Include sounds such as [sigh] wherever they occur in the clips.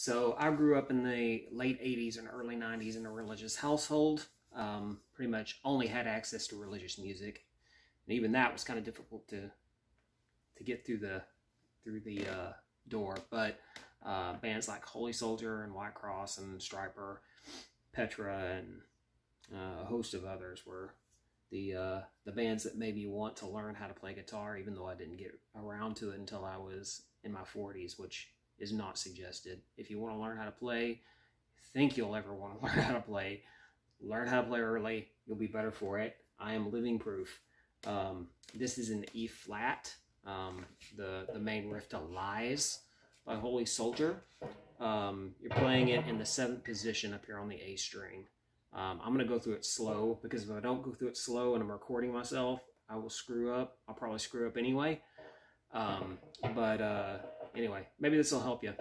So I grew up in the late 80s and early 90s in a religious household. Um, pretty much only had access to religious music, and even that was kind of difficult to to get through the through the uh, door. But uh, bands like Holy Soldier and White Cross and Stryper, Petra, and uh, a host of others were the uh, the bands that made me want to learn how to play guitar, even though I didn't get around to it until I was in my 40s, which is not suggested. If you want to learn how to play, think you'll ever want to [laughs] learn how to play, learn how to play early. You'll be better for it. I am living proof. Um, this is an E flat, um, the the main riff to Lies by Holy Soldier. Um, you're playing it in the seventh position up here on the A string. Um, I'm going to go through it slow because if I don't go through it slow and I'm recording myself, I will screw up. I'll probably screw up anyway. Um, but uh, anyway, maybe this will help you.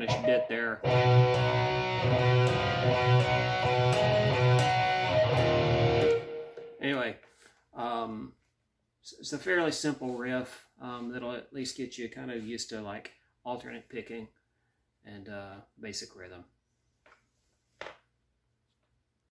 Dokkenish bit there. Anyway, um, it's it's a fairly simple riff um, that'll at least get you kind of used to like alternate picking and uh, basic rhythm.